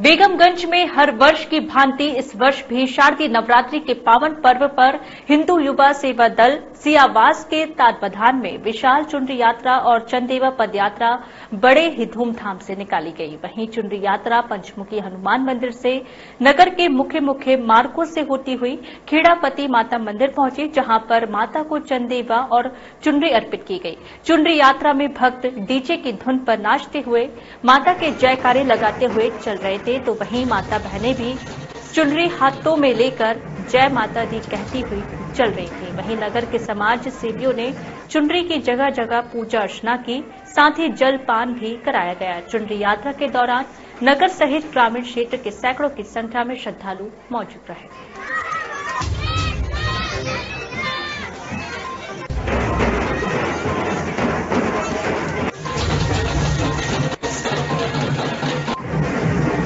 बेगमगंज में हर वर्ष की भांति इस वर्ष भी शारदीय नवरात्रि के पावन पर्व पर हिंदू युवा सेवा दल सियावास के तत्वाधान में विशाल चुनरी यात्रा और चंदेवा पद यात्रा बड़े ही धूमधाम से निकाली गई। वहीं चुनरी यात्रा पंचमुखी हनुमान मंदिर से नगर के मुख्य मुख्य मार्गों से होती हुई खेड़ापति माता मंदिर पहुँची, जहाँ पर माता को चंदेवा और चुनरी अर्पित की गई। चुनरी यात्रा में भक्त डीजे की धुन पर नाचते हुए, माता के जयकारे लगाते हुए चल रहे थे तो वहीं माता बहनें भी चुनरी हाथों में लेकर जय माता दी कहती हुई चल रही थी। वहीं नगर के समाज सेवियों ने चुनरी की जगह जगह पूजा अर्चना की, साथ ही जलपान भी कराया गया। चुनरी यात्रा के दौरान नगर सहित ग्रामीण क्षेत्र के सैकड़ों की संख्या में श्रद्धालु मौजूद रहे।